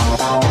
oh